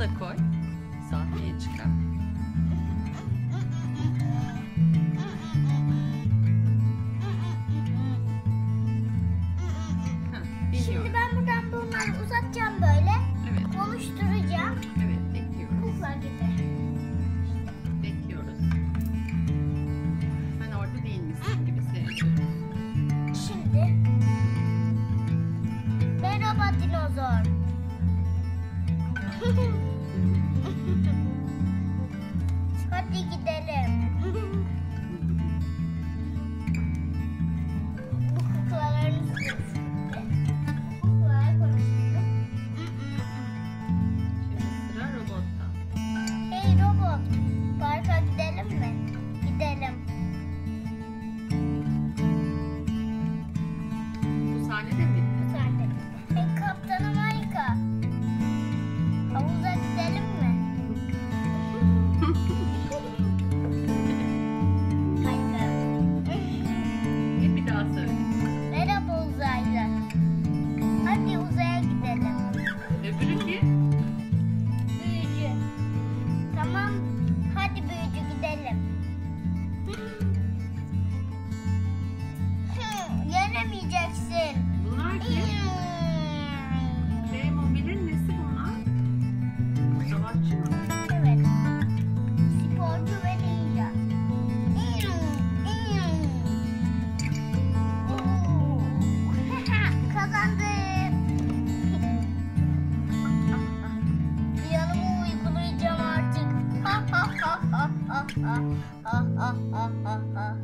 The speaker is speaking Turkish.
da koy. Sahneye çıkar. Heh, Şimdi biliyorum. ben buradan bunları uzatacağım böyle. göreceksin. Bunlar kim? Playmobil'in nesi bunlar? Savaşçı mı? Evet. Sporcu ve ninja. Kazandım. Yanımı uygulayacağım artık. Ha ha ha ha ha ha ha ha ha.